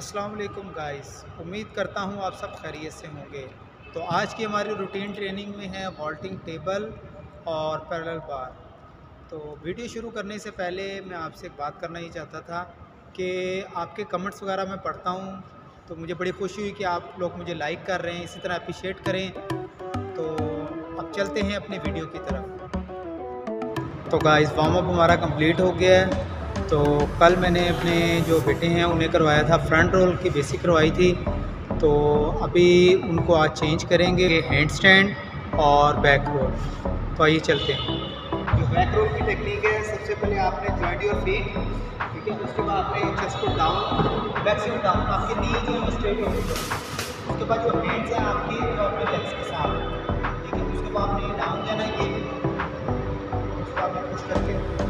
अस्सलाम वालेकुम गाइस, उम्मीद करता हूँ आप सब खैरियत से होंगे। तो आज की हमारी रूटीन ट्रेनिंग में है वॉल्टिंग टेबल और पैरेलल बार तो वीडियो शुरू करने से पहले मैं आपसे एक बात करना ही चाहता था कि आपके कमेंट्स वगैरह मैं पढ़ता हूँ तो मुझे बड़ी खुशी हुई कि आप लोग मुझे लाइक कर रहे हैं, इसी तरह अप्रिशिएट करें। तो अब चलते हैं अपने वीडियो की तरफ़। तो गाइस वार्म अप हमारा कंप्लीट हो गया है। तो कल मैंने अपने जो बेटे हैं, उन्हें करवाया था फ्रंट रोल की बेसिक करवाई थी। तो अभी उनको आज चेंज करेंगे हैंड स्टैंड और बैक रोल तो आइए चलते हैं। जो बैक रोल की टेक्निक है, सबसे पहले आपने ज्वाइंट योर फीट ठीक है? उसके बाद आपने चेस्ट को डाउन बैक से डाउन आपके नी जो है स्ट्रेट हो गए। उसके बाद जो हैंड्स हैं, आपकी वो अपने लेग्स के साथ, ठीक है? उसके बाद आपने डाउन जाना ये। उसको आपने पुश करके।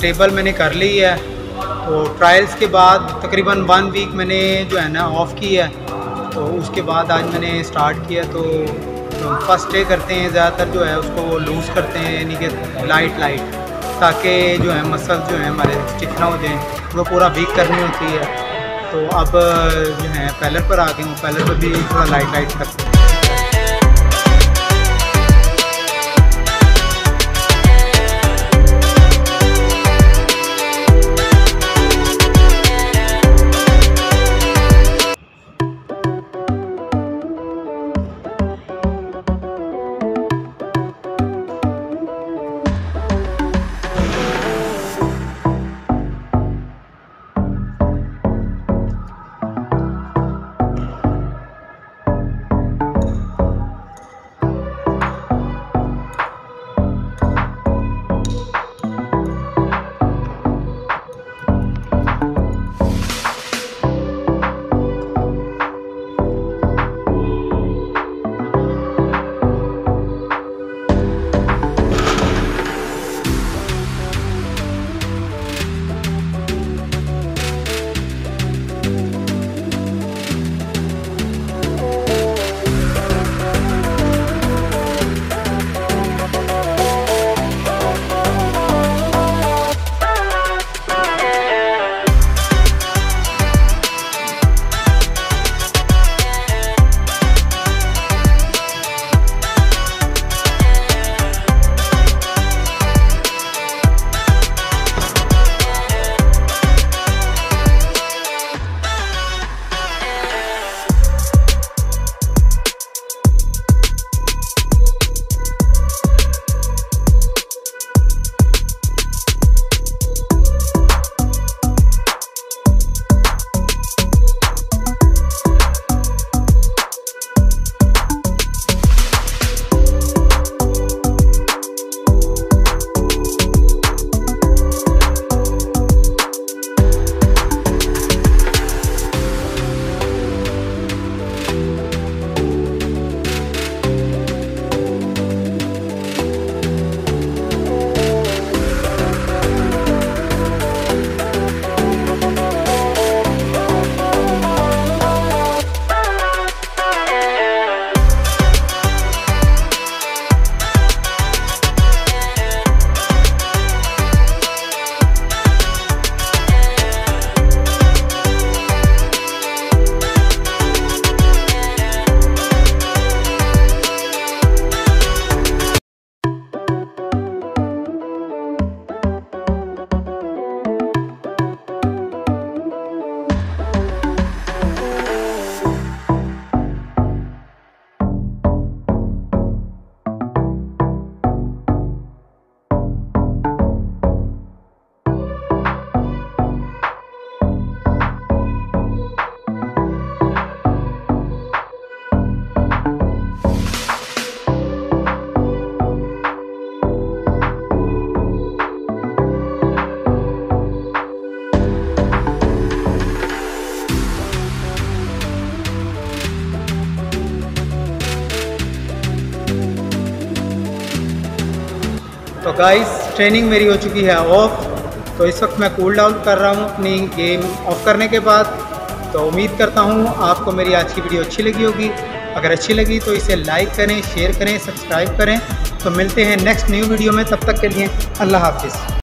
टेबल मैंने कर ली है। तो ट्रायल्स के बाद तकरीबन वन वीक मैंने जो है ना ऑफ़ की है। तो उसके बाद आज मैंने स्टार्ट किया तो फ़र्स्ट डे करते हैं, ज़्यादातर जो है उसको लूज़ करते हैं, यानी कि लाइट लाइट ताकि जो है मसल जो है हमारे स्टिफ ना हो जाए, वो पूरा वीक करनी होती है। तो अब, जो है पैलर पर आ गए हूँ। पैलर पर भी थोड़ा लाइट लाइट करते हैं। तो गाइस ट्रेनिंग मेरी हो चुकी है ऑफ़ तो इस वक्त मैं कूल डाउन कर रहा हूँ अपनी गेम ऑफ़ करने के बाद. तो उम्मीद करता हूँ आपको मेरी आज की वीडियो अच्छी लगी होगी. अगर अच्छी लगी तो इसे लाइक करें शेयर करें सब्सक्राइब करें. तो मिलते हैं नेक्स्ट न्यू वीडियो में. तब तक के लिए अल्लाह हाफिज़.